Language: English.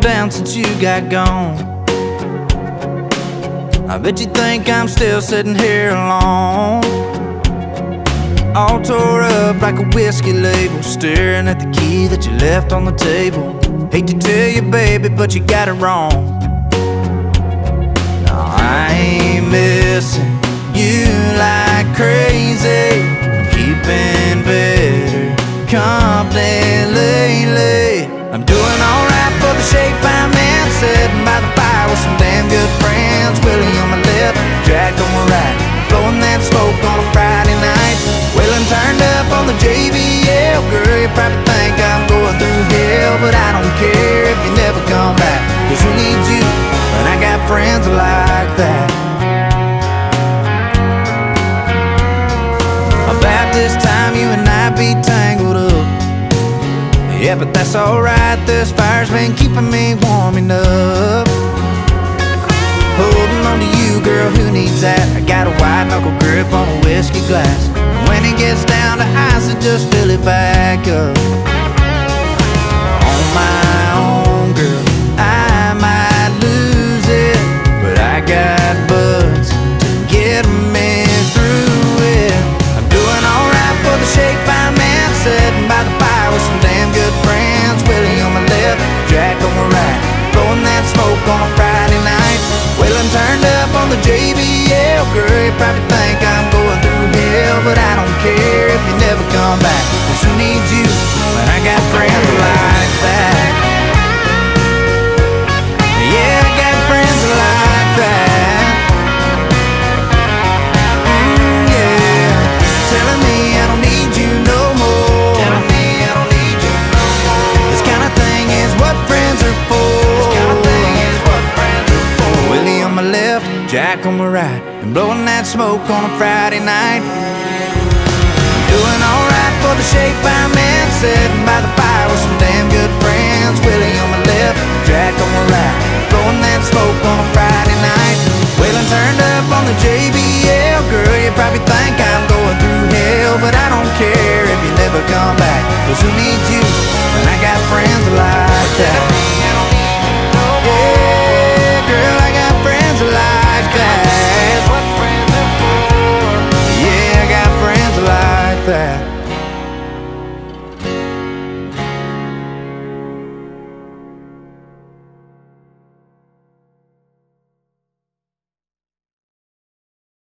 down since you got gone. I bet you think I'm still sitting here alone. All tore up like a whiskey label, staring at the key that you left on the table. Hate to tell you, baby, but you got it wrong. No, I ain't missing that? About this time, you and I be tangled up. Yeah, but that's alright, this fire's been keeping me warm enough. Holding on to you, girl, who needs that? I got a wide knuckle grip on a whiskey glass. When it gets down to ice, I just fill it back up. Girl, you probably think I'm going through hell, but I don't care if you never come back. Cause who needs you Jack on my right, and blowing that smoke on a Friday night. Doing alright for the shape